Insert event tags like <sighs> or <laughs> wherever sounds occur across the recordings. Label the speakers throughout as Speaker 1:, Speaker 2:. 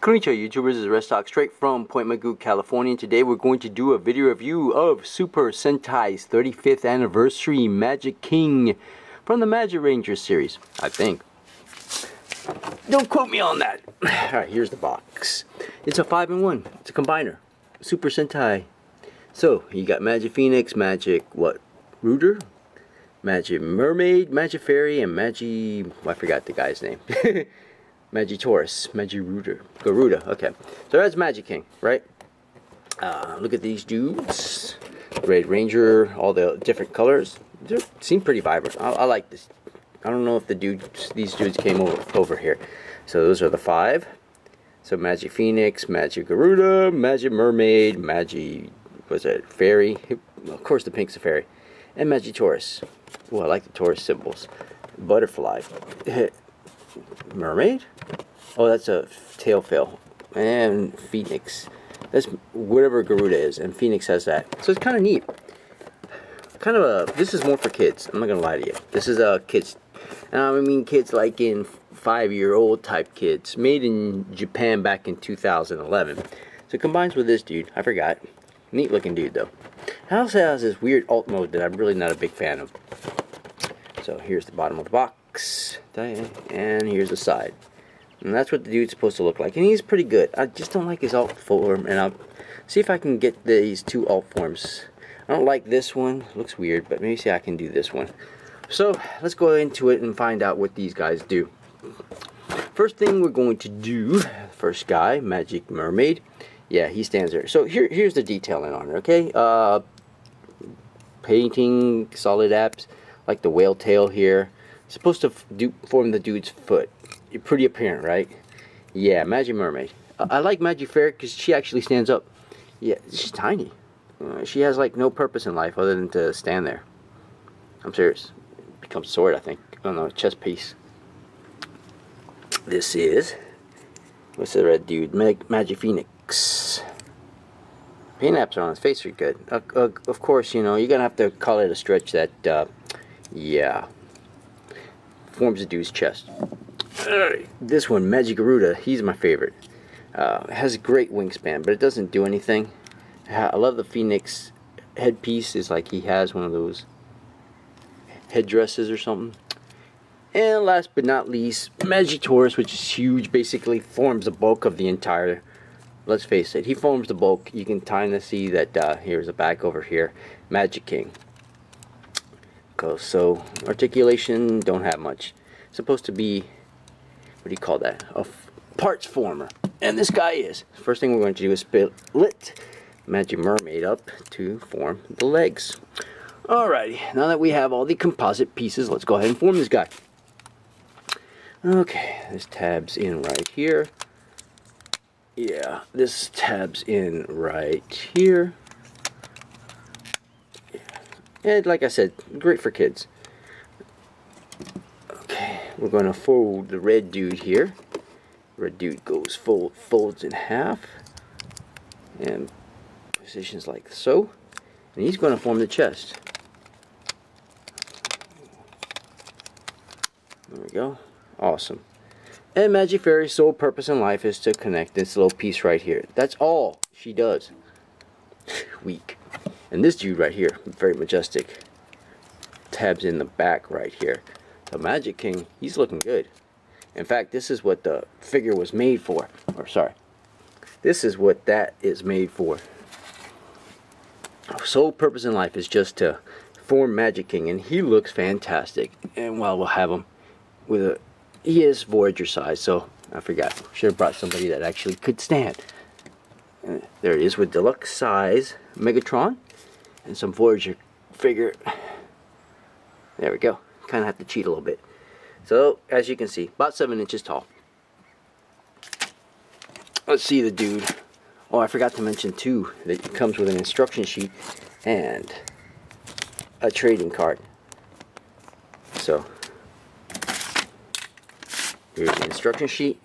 Speaker 1: Konnichiwa YouTubers, this is Reztoc straight from Point Mugu, California. Today we're going to do a video review of Super Sentai's 35th anniversary MagiKing from the Magic Ranger series, I think. Don't quote me on that. <sighs> Alright, here's the box. It's a 5-in-1. It's a combiner. Super Sentai. So, you got Magic Phoenix, Magic, what, Rooter? Magic Mermaid, Magic Fairy, and Magic... I forgot the guy's name. <laughs> Magitaurus, Magiruda, Garuda, okay. So that's MagiKing, right? Uh, look at these dudes. Red Ranger, all the different colors. They seem pretty vibrant. I, I, like this. I don't know if the dudes, these dudes came over, over here. So those are the five. So Magic Phoenix, Magic Garuda, Magic Mermaid, Magic, was it, Fairy? Of course the pink's a fairy. And Magic Taurus. Oh, I like the Taurus symbols. Butterfly. <laughs> Mermaid? Oh, that's a tail fail. And Phoenix. That's whatever Garuda is, and Phoenix has that. So it's kind of neat. Kind of a, this is more for kids. I'm not going to lie to you. This is a kids, um, I mean kids like in five-year-old type kids. Made in Japan back in 2011. So it combines with this dude. I forgot. Neat looking dude though. It also has this weird alt mode that I'm really not a big fan of. So here's the bottom of the box. And here's the side. And that's what the dude's supposed to look like. And he's pretty good. I just don't like his alt form. And I'll see if I can get these two alt forms. I don't like this one. It looks weird, but maybe see I can do this one. So let's go into it and find out what these guys do. First thing we're going to do, first guy, Magic Mermaid. Yeah, he stands there. So here, here's the detailing on it, okay? Uh, painting, solid apps, like the whale tail here. Supposed to do, form the dude's foot pretty apparent, right? Yeah, Magic Mermaid. I, like Magic Fairy because she actually stands up. Yeah, she's tiny. Uh, she has like no purpose in life other than to stand there. I'm serious. Becomes sword, I think. I don't know, chest piece. This is what's the red dude? Mag Magic Phoenix. Paint apps are on his face are good. Uh, uh, of course, you know you're gonna have to call it a stretch that, uh, yeah, forms a dude's chest this one, Magic Garuda, he's my favorite. Uh, has a great wingspan, but it doesn't do anything. I love the Phoenix headpiece. Is like he has one of those headdresses or something. And last but not least, Magitaurus, which is huge, basically forms the bulk of the entire. Let's face it, he forms the bulk. You can kind of see that uh, here's a back over here. MagiKing. So articulation, don't have much. It's supposed to be what do you call that? A parts former. And this guy is. First thing we're going to do is split Magic Mermaid up to form the legs. Alrighty, now that we have all the composite pieces, let's go ahead and form this guy. Okay, this tab's in right here. Yeah, this tab's in right here. And like I said, great for kids. Okay, we're going to fold the red dude here. Red dude goes fold, folds in half and positions like so. And he's going to form the chest. There we go. Awesome. And Magic Fairy's sole purpose in life is to connect this little piece right here. That's all she does. <laughs> Weak. And this dude right here, very majestic. Tabs in the back right here the MagiKing, he's looking good. In fact, this is what the figure was made for. Or, sorry. This is what that is made for. Sole purpose in life is just to form MagiKing. And he looks fantastic. And, well, we'll have him with a... He is Voyager size, so I forgot. Should have brought somebody that actually could stand. And there it is with deluxe size Megatron. And some Voyager figure. There we go kind of have to cheat a little bit. So, as you can see, about 7 inches tall. Let's see the dude. Oh, I forgot to mention too that it comes with an instruction sheet and a trading card. So, here's the instruction sheet.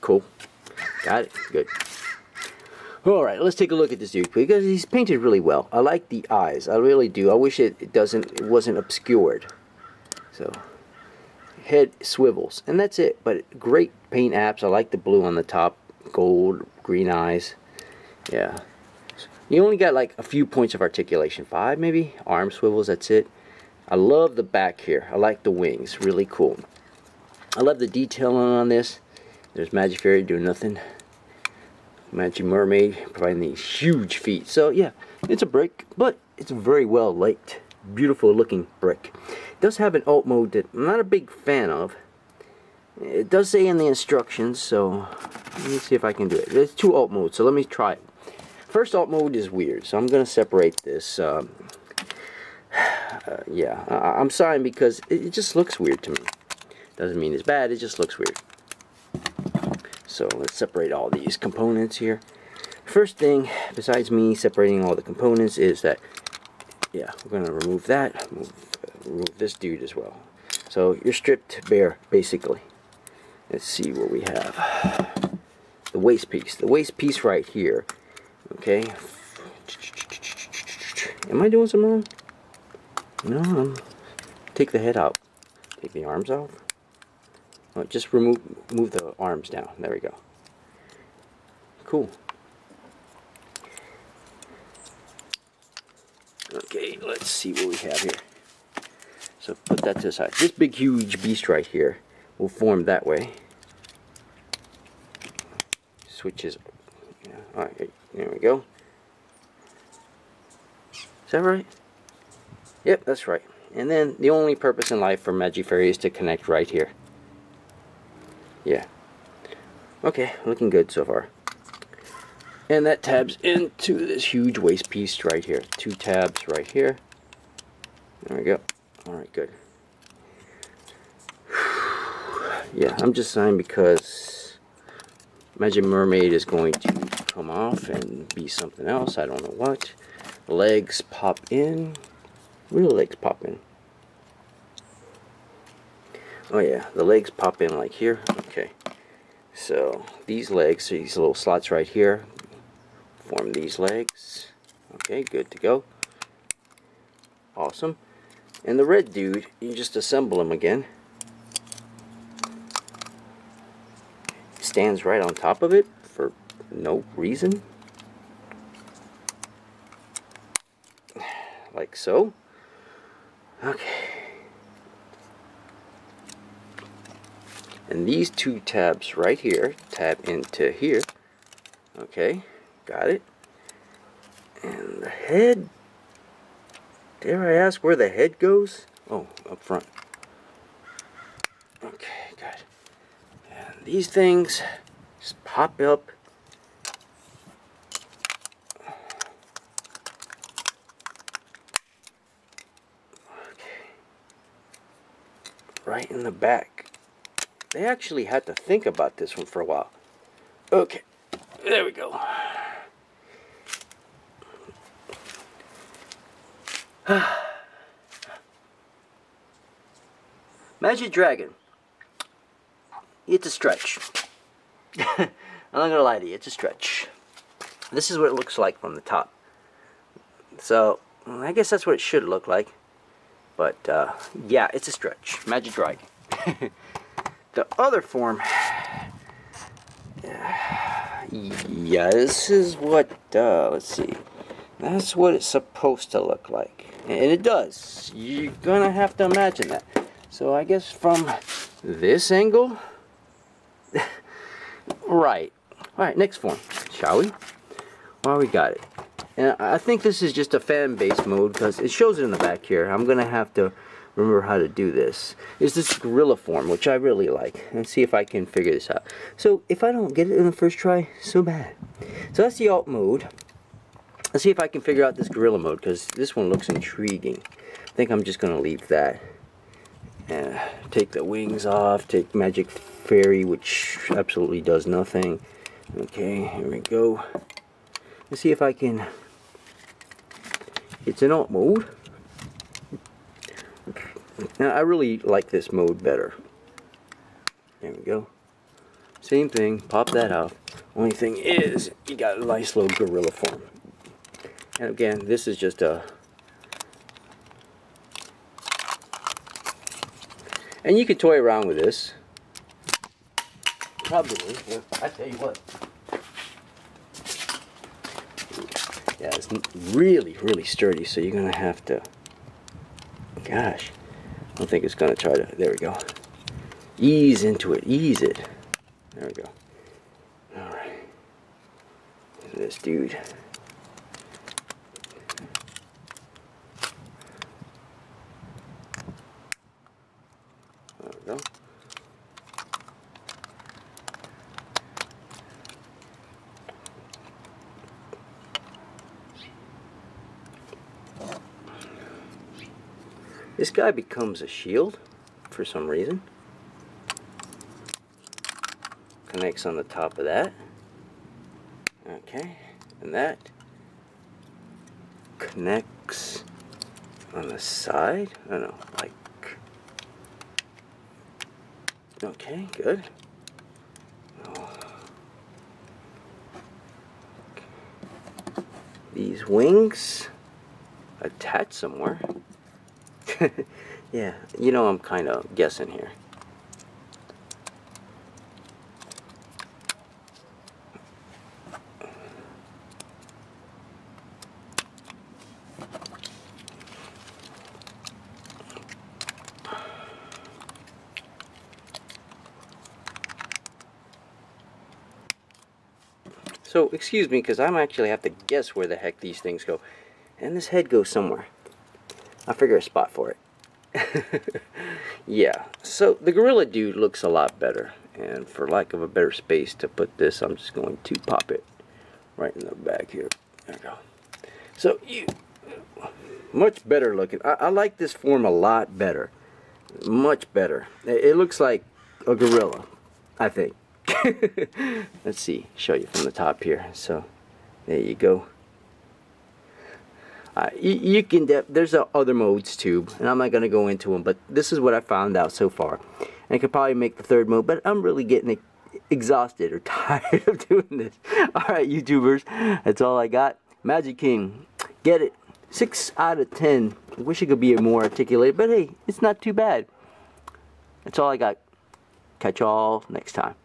Speaker 1: Cool. Got it. Good. Alright, let's take a look at this dude because he's painted really well. I like the eyes. I really do. I wish it, doesn't it wasn't obscured. So head swivels and that's it but great paint apps I like the blue on the top gold, green eyes. Yeah. You only got like a few points of articulation. Five maybe? Arm swivels, that's it. I love the back here. I like the wings. Really cool. I love the detailing on this. There's Magic Fairy doing nothing. Magic Mermaid providing these huge feet. So yeah, it's a brick, but it's very well liked. Beautiful looking brick. It does have an alt mode that I'm not a big fan of. It does say in the instructions, so let me see if I can do it. There's two alt modes, so let me try it. First alt mode is weird, so I'm going to separate this. Um, <sighs> uh, yeah, I am sorry because it, it just looks weird to me. Doesn't mean it's bad, it just looks weird. So let's separate all these components here. First thing, besides me separating all the components, is that, yeah, we're going to remove that, remove, remove this dude as well. So you're stripped bare, basically. Let's see what we have. The waist piece. The waist piece right here. Okay. Am I doing something wrong? No, I'm, take the head out. Take the arms off. Oh, just remove move the arms down. There we go. Cool. Okay, let's see what we have here. So put that to the side. This big huge beast right here will form that way. Switches. Yeah, Alright, there we go. Is that right? Yep, that's right. And then the only purpose in life for Magic Fairy is to connect right here. Yeah. Okay, looking good so far. And that tabs into this huge waist piece right here. Two tabs right here. There we go. Alright, good. <sighs> yeah, I'm just signed because Magic Mermaid is going to come off and be something else. I don't know what. Legs pop in. Real legs pop in. Oh yeah, the legs pop in like here. Okay. So these legs, these little slots right here, form these legs. Okay, good to go. Awesome. And the red dude, you just assemble him again. Stands right on top of it for no reason. <sighs> Like so. Okay. And these two tabs right here tab into here. Okay, got it. And the head, dare I ask where the head goes? Oh, up front. Okay, good. And these things just pop up. Okay. Right in the back. They actually had to think about this one for a while. Okay, there we go. <sighs> Magic Dragon. It's a stretch. <laughs> I'm not gonna lie to you, it's a stretch. This is what it looks like from the top. So, I guess that's what it should look like. But, uh, yeah, it's a stretch. Magic Dragon. <laughs> the other form, yeah, this is what, uh, let's see, that's what it's supposed to look like. And it does. You're gonna have to imagine that. So I guess from this angle, <laughs> right. Alright, next form, shall we? Well, we got it. And I think this is just a fan base mode because it shows it in the back here. I'm gonna have to remember how to do this is this gorilla form which I really like and see if I can figure this out. So if I don't get it in the first try so bad. So that's the alt mode. Let's see if I can figure out this gorilla mode because this one looks intriguing. I think I'm just gonna leave that. Take the wings off take magic fairy which absolutely does nothing. Okay here we go. Let's see if I can it's an alt mode now I really like this mode better. There we go. Same thing, pop that off. Only thing is, you got a nice little gorilla form. And again, this is just a... And you can toy around with this. Probably, I tell you what. Yeah, it's really, really sturdy, so you're going to have to... Gosh. I don't think it's going to try to... There we go. Ease into it, ease it. There we go. Alright. This dude. There we go. This guy becomes a shield for some reason. Connects on the top of that. Okay, and that connects on the side. I don't know, like. Okay, good. These wings attach somewhere. <laughs> yeah, you know I'm kind of guessing here. So, excuse me, because I'm actually have to guess where the heck these things go. And this head goes somewhere. I'll figure a spot for it. <laughs> yeah, so the Gorilla Dude looks a lot better. And for lack of a better space to put this, I'm just going to pop it right in the back here. There we go. So, you, much better looking. I, I like this form a lot better. Much better. It, it looks like a gorilla, I think. <laughs> Let's see, show you from the top here. So, there you go. Uh, you, you, can there's other modes too and I'm not gonna go into them but this is what I found out so far. And I could probably make the third mode but I'm really getting exhausted or <laughs> tired of doing this. Alright YouTubers that's all I got. MagiKing get it. 6 out of 10 I wish it could be more articulated but hey it's not too bad. That's all I got. Catch y'all next time